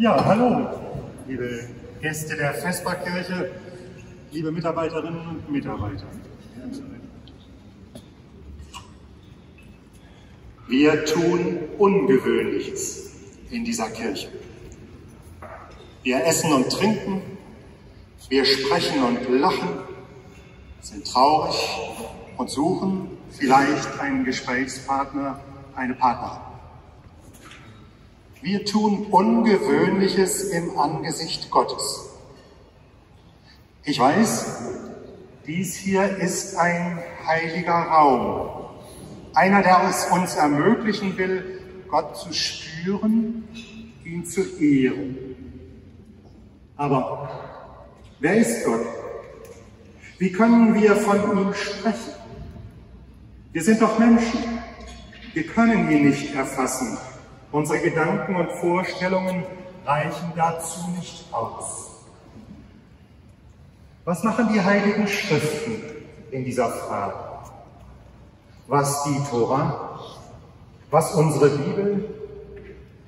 Ja, hallo, liebe Gäste der Vesperkirche, liebe Mitarbeiterinnen und Mitarbeiter. Wir tun Ungewöhnliches in dieser Kirche. Wir essen und trinken, wir sprechen und lachen, sind traurig und suchen vielleicht einen Gesprächspartner, eine Partnerin. Wir tun Ungewöhnliches im Angesicht Gottes. Ich weiß, dies hier ist ein heiliger Raum. Einer, der es uns ermöglichen will, Gott zu spüren, ihn zu ehren. Aber wer ist Gott? Wie können wir von ihm sprechen? Wir sind doch Menschen. Wir können ihn nicht erfassen. Unsere Gedanken und Vorstellungen reichen dazu nicht aus. Was machen die heiligen Schriften in dieser Frage? Was die Tora, was unsere Bibel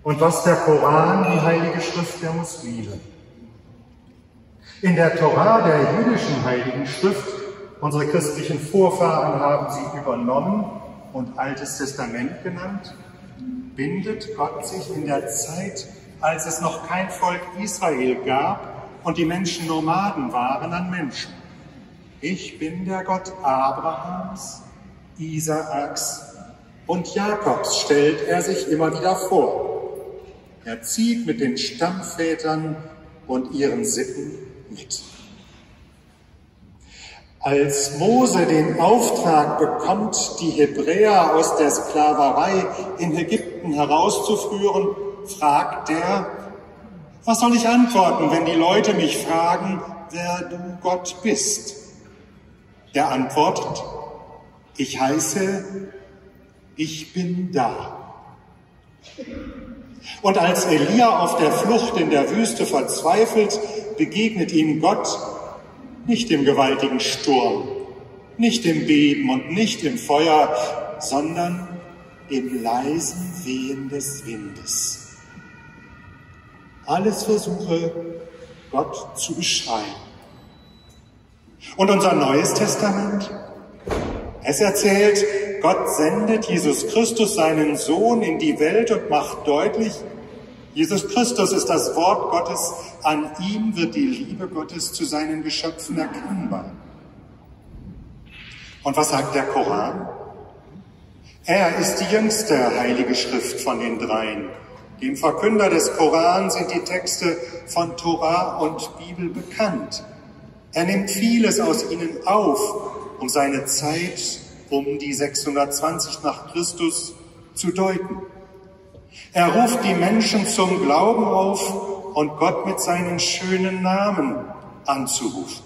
und was der Koran, die heilige Schrift der Muslime? In der Tora, der jüdischen heiligen Schrift, unsere christlichen Vorfahren haben sie übernommen und Altes Testament genannt, bindet Gott sich in der Zeit, als es noch kein Volk Israel gab und die Menschen Nomaden waren, an Menschen. Ich bin der Gott Abrahams, Isaaks und Jakobs, stellt er sich immer wieder vor. Er zieht mit den Stammvätern und ihren Sitten mit. Als Mose den Auftrag bekommt, die Hebräer aus der Sklaverei in Ägypten herauszuführen, fragt er, was soll ich antworten, wenn die Leute mich fragen, wer du Gott bist? Er antwortet, ich heiße, ich bin da. Und als Elia auf der Flucht in der Wüste verzweifelt, begegnet ihm Gott nicht im gewaltigen Sturm, nicht im Beben und nicht im Feuer, sondern im leisen Wehen des Windes. Alles Versuche, Gott zu beschreiben. Und unser Neues Testament? Es erzählt, Gott sendet Jesus Christus, seinen Sohn, in die Welt und macht deutlich, Jesus Christus ist das Wort Gottes, an ihm wird die Liebe Gottes zu seinen Geschöpfen erkennbar. Und was sagt der Koran? Er ist die jüngste heilige Schrift von den dreien. Dem Verkünder des Koran sind die Texte von Torah und Bibel bekannt. Er nimmt vieles aus ihnen auf, um seine Zeit um die 620 nach Christus zu deuten. Er ruft die Menschen zum Glauben auf und Gott mit seinen schönen Namen anzurufen.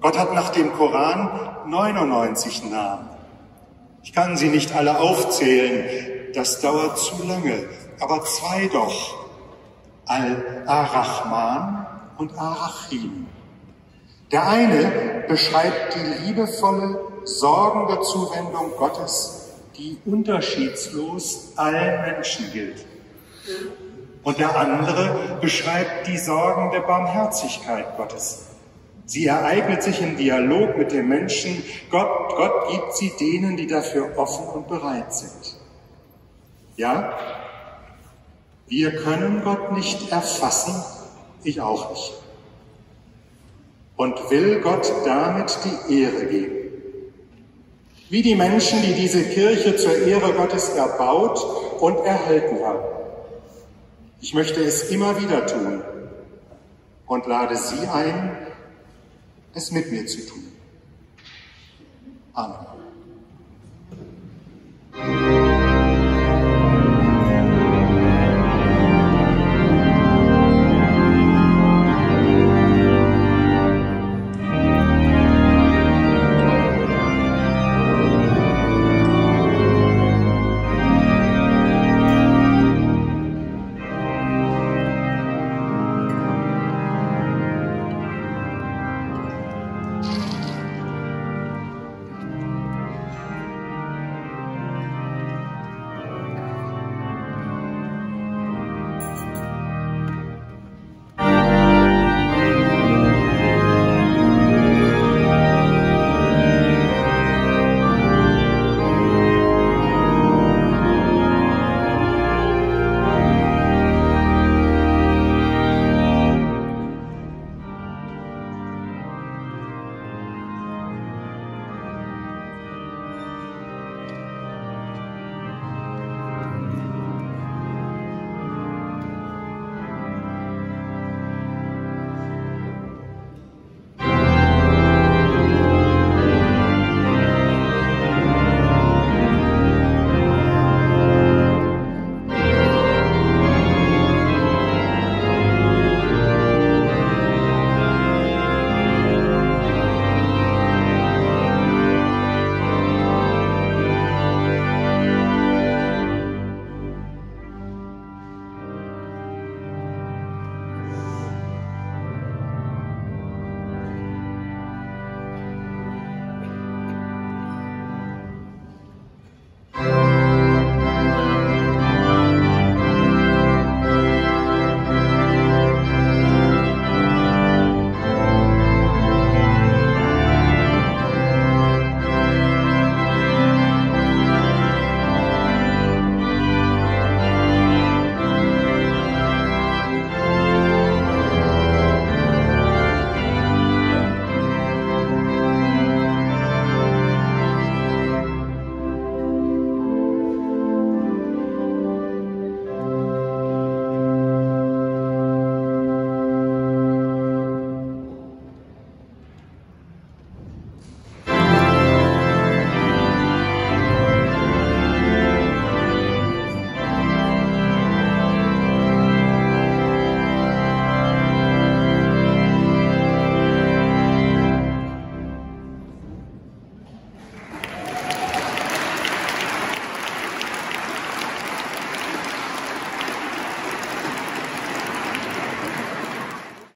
Gott hat nach dem Koran 99 Namen. Ich kann sie nicht alle aufzählen, das dauert zu lange, aber zwei doch. Al-Arachman und Arachim. Der eine beschreibt die liebevolle, sorgende Zuwendung Gottes die unterschiedslos allen Menschen gilt. Und der andere beschreibt die sorgende Barmherzigkeit Gottes. Sie ereignet sich im Dialog mit den Menschen. Gott, Gott gibt sie denen, die dafür offen und bereit sind. Ja, wir können Gott nicht erfassen, ich auch nicht. Und will Gott damit die Ehre geben. Wie die Menschen, die diese Kirche zur Ehre Gottes erbaut und erhalten haben. Ich möchte es immer wieder tun und lade Sie ein, es mit mir zu tun. Amen.